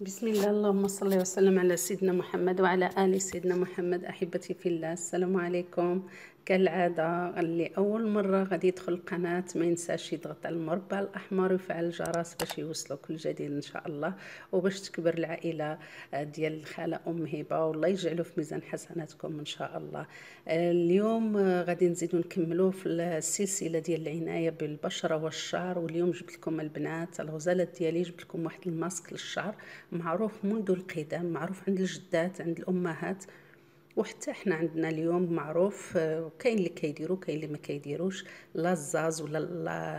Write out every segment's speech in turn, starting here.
بسم الله اللهم صل وسلم على سيدنا محمد وعلى آل سيدنا محمد أحبتي في الله. السلام عليكم. كالعادة اللي أول مرة غادي يدخل القناة ما ينساش يضغط على المربع الأحمر ويفعل الجرس باش يوصلوا كل جديد إن شاء الله. وباش تكبر العائلة ديال الخالة أم هبة. والله يجعله في ميزان حسناتكم إن شاء الله. اليوم غادي نزيدو نكملو في السلسلة ديال العناية بالبشرة والشعر. واليوم جبت لكم البنات الغزالات ديالي جبت لكم واحد الماسك للشعر. معروف منذ القدم معروف عند الجدات عند الأمهات. وحتى حنا عندنا اليوم معروف آه، كاين اللي كيديروا كاين اللي ما كيديروش. لا الزاز ولا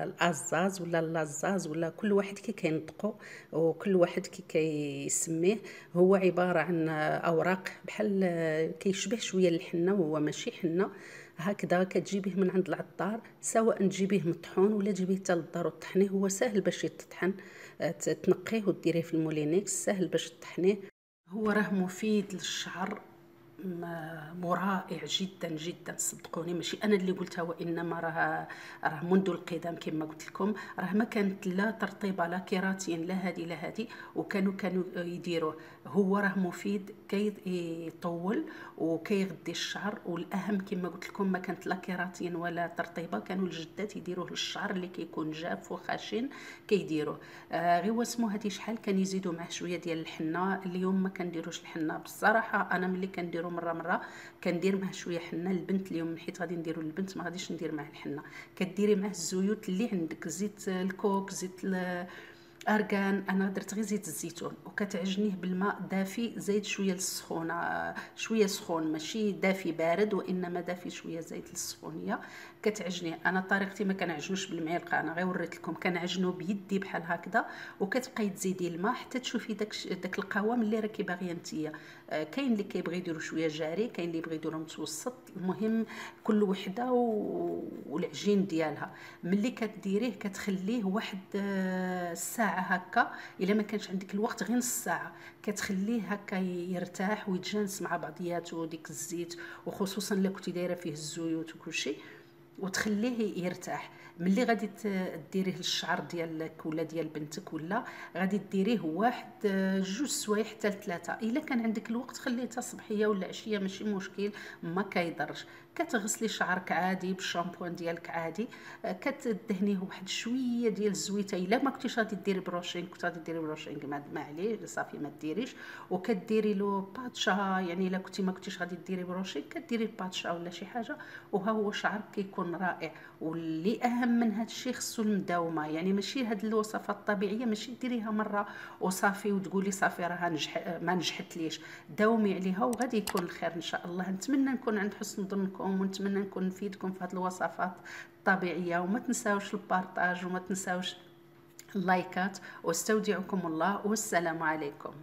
الأزاز ولا لازاز ولا كل واحد كي كينطقوا وكل واحد كي كيسميه هو عبارة عن أوراق بحال آه، كيشبه شوية الحنه وهو ماشي حنة. هكذا كتجيبيه من عند العطار سواء تجيبيه مطحون ولا تجيبيه حتى للدار وطحنيه هو سهل باش يتطحن. آه، تنقيه وديريه في المولينيكس سهل باش تطحنيه. هو راه مفيد للشعر. رائع جدا جدا صدقوني. ماشي أنا اللي قلتها وإنما راه راه منذ القدم كما قلت لكم. راه ما كانت لا ترطيبه لا كيراتين لا هذه لا هذه وكانوا كانوا يديروه. هو راه مفيد كيطول وكيغدي الشعر والأهم كما قلت لكم ما كانت لا كيراتين ولا ترطيبة كانوا الجدات يديروه للشعر اللي كيكون جاف وخشن كيديروه. آه غير اسمو هذه شحال كان يزيدوا معاه شوية ديال الحنة. اليوم ما كنديروش الحنة. بصراحة أنا ملي كنديرو مرة مرة. كندير معاه شوية حنه البنت اليوم حيت غادي نديرو للبنت ما غاديش ندير معاه الحنه كديري معاه الزيوت اللي عندك زيت الكوك زيت ارغان أنا درت غير زيت الزيتون وكتعجنيه بالماء دافي زايد شوية للسخونة شوية سخون ماشي دافي بارد وإنما دافي شوية زايد للسخونية. كتعجنيه أنا طريقتي ما كنعجنوش بالمعلقة أنا غير وريت لكم كنعجنو بيدي بحال هكذا وكتبقاي تزيدي الماء حتى تشوفي داك داك القوام اللي راكي باغية نتيا. آه كاين اللي كيبغي يديرو شوية جاري كاين اللي يبغي يديرو متوسط المهم كل وحدة و... والعجين ديالها. ملي كديريه كتخليه واحد آه ساعه هكا إلا ما كانش عندك الوقت غير نص ساعه كتخليه هكا يرتاح ويتجانس مع بعضياتو ديك الزيت وخصوصا إلا كنتي دايرة فيه الزيوت وكلشي وتخليه يرتاح. ملي غادي ديريه للشعر ديالك ولا ديال بنتك ولا غادي ديريه واحد جوج سوايع حتى لثلاثة. إلا كان عندك الوقت خليه صباحيه ولا عشيه ماشي مشكل ما كيضرش. كتغسلي شعرك عادي بالشامبوان ديالك عادي. كتدهنيه واحد شوية ديال الزويتة. إلا ما كنتيش غادي ديري brushing كنت غادي ديري brushing ما عليه صافي ما ديريش. وكديري له باتشا يعني إلا كنتي ما كنتيش غادي ديري brushing كديري باتشا ولا شي حاجة. وها هو شعرك كيكون رائع. واللي أهم من هذا الشيء خصو المداومة. يعني ماشي هاد الوصفات الطبيعية ماشي ديريها مرة وصافي وتقولي صافي راه نجح ما نجحت ليش داومي عليها وغادي يكون الخير إن شاء الله. نتمنى نكون عند حسن ظنكم. ونتمنى نكون نفيدكم في هذه الوصفات الطبيعية وما تنساوش ال partage وما تنساوش اللايكات واستودعكم الله والسلام عليكم.